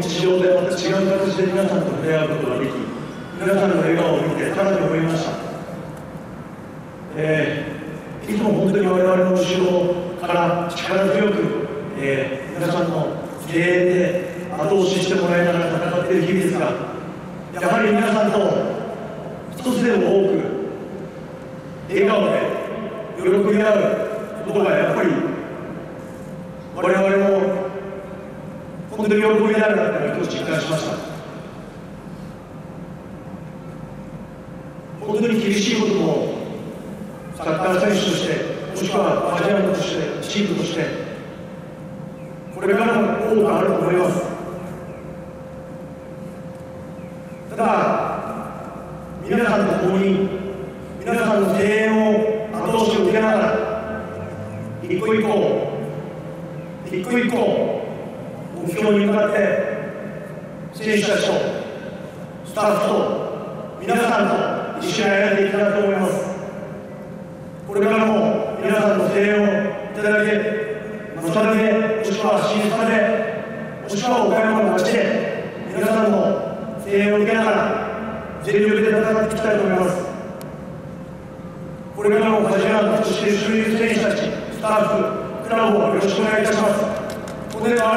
日常でまた違う形で皆さんと触れ合うことができ皆さんの笑顔を見てさらに思いました、えー、いつも本当に我々の後ろから力強く、えー、皆さんの経営で後押ししてもらいながら戦っている日々ですがやはり皆さんと一つでも多く笑顔で喜び合うことがやっぱり我々も本当に喜びであるなと今日実感しました。本当に厳しいこともサッカー選手としてもしくはアジアンとしてチームとしてこれからも多くあると思います。ただ皆さんと共に皆さんの声援を後押しを受けながら一個一個一個一個目標に向かって選手たちとスタッフと皆さんと一緒に歩んでいきたいと思いますこれからも皆さんの声援をいただいてまたでもしくは新さでもしくは岡山の街で皆さんの声援を受けながら全力で戦っていきたいと思いますこれからも梶原そして周遊選手たちスタッフクラブをよろしくお願いいたします。本日は